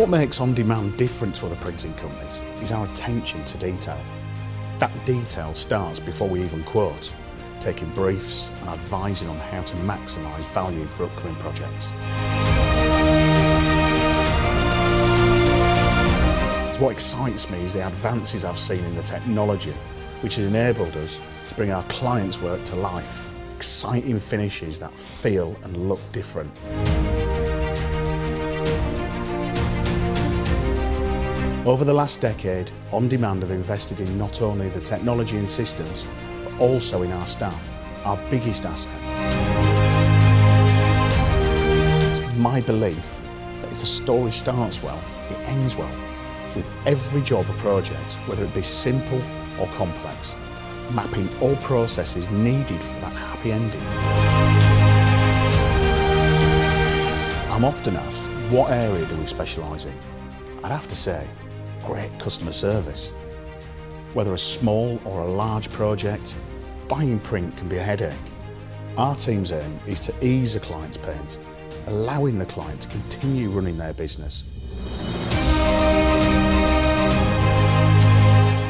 What makes On Demand different to other printing companies is our attention to detail. That detail starts before we even quote, taking briefs and advising on how to maximise value for upcoming projects. What excites me is the advances I've seen in the technology, which has enabled us to bring our clients' work to life. Exciting finishes that feel and look different. Over the last decade, On Demand have invested in not only the technology and systems, but also in our staff, our biggest asset. It's my belief that if a story starts well, it ends well. With every job or project, whether it be simple or complex, mapping all processes needed for that happy ending. I'm often asked, what area do we specialise in? I'd have to say, great customer service. Whether a small or a large project, buying print can be a headache. Our team's aim is to ease a client's pains, allowing the client to continue running their business.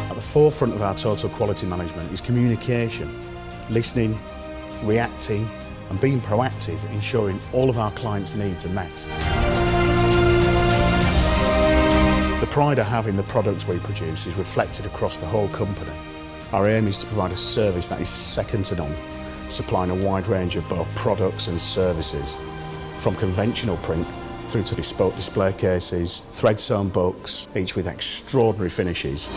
At the forefront of our total quality management is communication, listening, reacting and being proactive, ensuring all of our clients' needs are met. The pride I have in the products we produce is reflected across the whole company. Our aim is to provide a service that is second to none, supplying a wide range of both products and services, from conventional print through to bespoke display cases, thread sewn books, each with extraordinary finishes.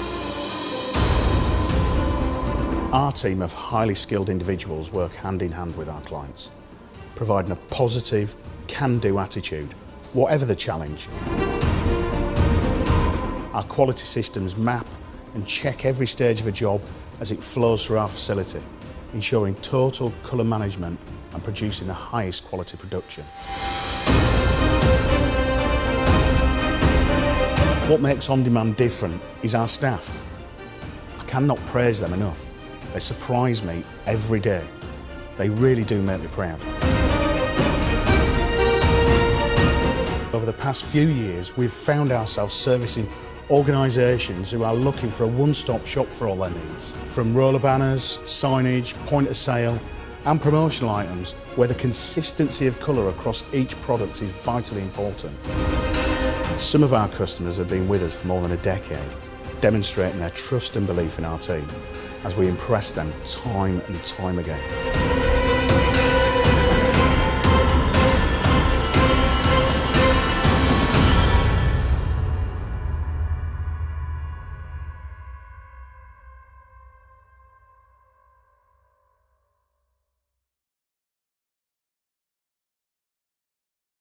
Our team of highly skilled individuals work hand in hand with our clients, providing a positive, can-do attitude, whatever the challenge. Our quality systems map and check every stage of a job as it flows through our facility, ensuring total colour management and producing the highest quality production. What makes On Demand different is our staff. I cannot praise them enough. They surprise me every day. They really do make me proud. Over the past few years, we've found ourselves servicing organisations who are looking for a one-stop shop for all their needs. From roller banners, signage, point of sale and promotional items where the consistency of colour across each product is vitally important. Some of our customers have been with us for more than a decade, demonstrating their trust and belief in our team as we impress them time and time again.